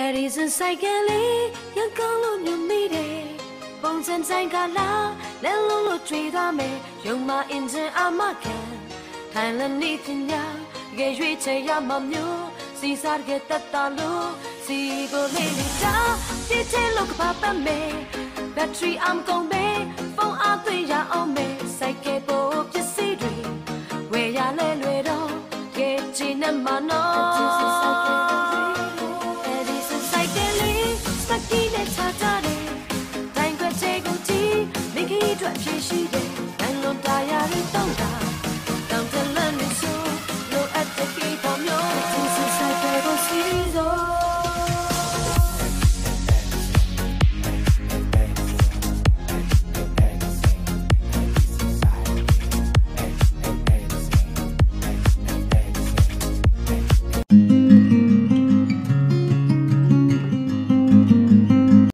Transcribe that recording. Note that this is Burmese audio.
Edison ဆိုင်ကလေးရန်ကောင်းလို့မြင်မိတယ်ပုံစံဆိုင်ကလာလဲလုံးလို့ကြွေသွားမယ်ရုံမအင်ဂျင်အမခံထိုင်လနေပညာငယ်ရွေးချယ်ရမမျိုးစီစားတဲ့တတလို့စီကိုလေးလေးတာတိတဲလို့ကပါပမေဘက်ထရီအမ်ကုန်မေဖုန်းအသွေးရအောင်မေစိုက်ကပေါ်ပစ္စည်းတွေဝယ်ရလဲလွယ်တော့ကဲချင်နေမနော် အတွက်ဖြည့်ရှိတဲ့အန်လုံးတာယာရီတောင်းတာတောင်းတယ်လမ်းနေဆိုလိုအပ်တဲ့ခေပေါ်မျိုးသူစစ်ဆိုင်ပဲကိုစီး